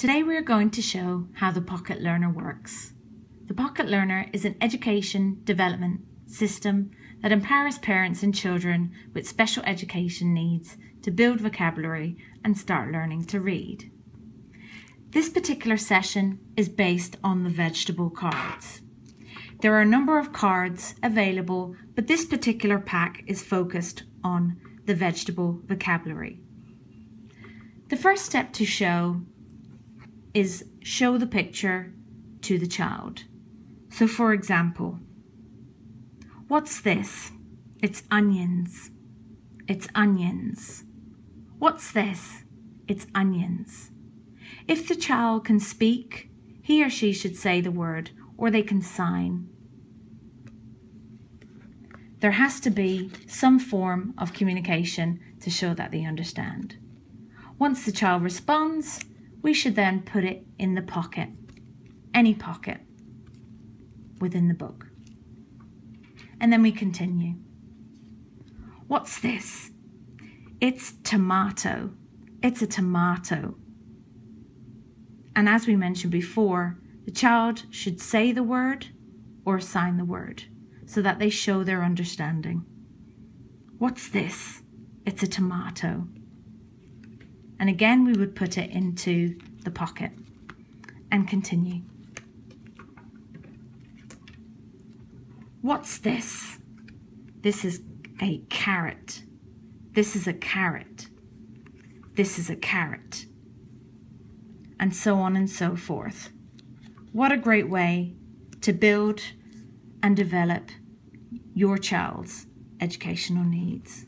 Today we are going to show how the Pocket Learner works. The Pocket Learner is an education development system that empowers parents and children with special education needs to build vocabulary and start learning to read. This particular session is based on the vegetable cards. There are a number of cards available, but this particular pack is focused on the vegetable vocabulary. The first step to show is show the picture to the child. So for example, what's this? It's onions. It's onions. What's this? It's onions. If the child can speak, he or she should say the word or they can sign. There has to be some form of communication to show that they understand. Once the child responds, we should then put it in the pocket, any pocket within the book. And then we continue. What's this? It's tomato. It's a tomato. And as we mentioned before, the child should say the word or sign the word so that they show their understanding. What's this? It's a tomato. And again, we would put it into the pocket and continue. What's this? This is a carrot. This is a carrot. This is a carrot. And so on and so forth. What a great way to build and develop your child's educational needs.